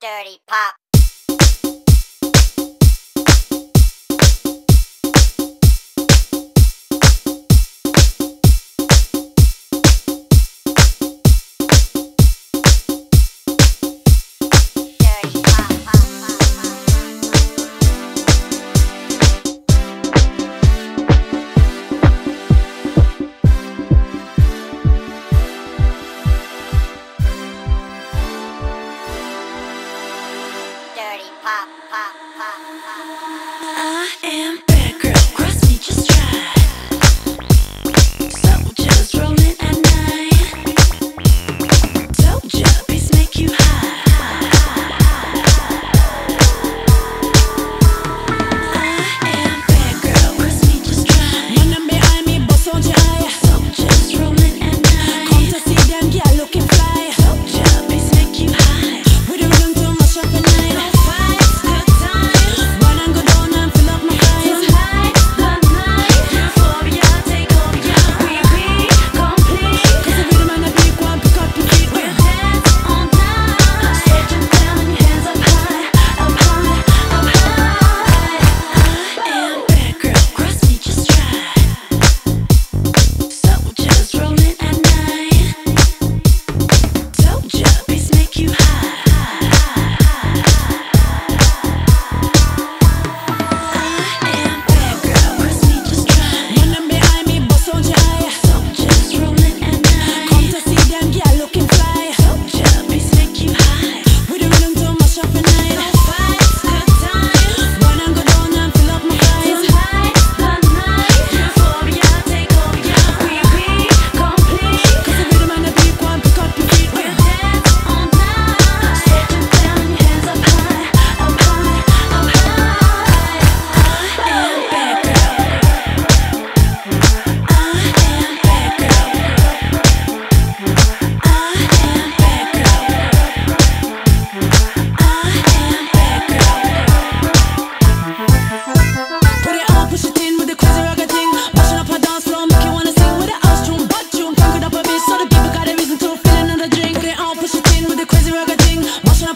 dirty pop.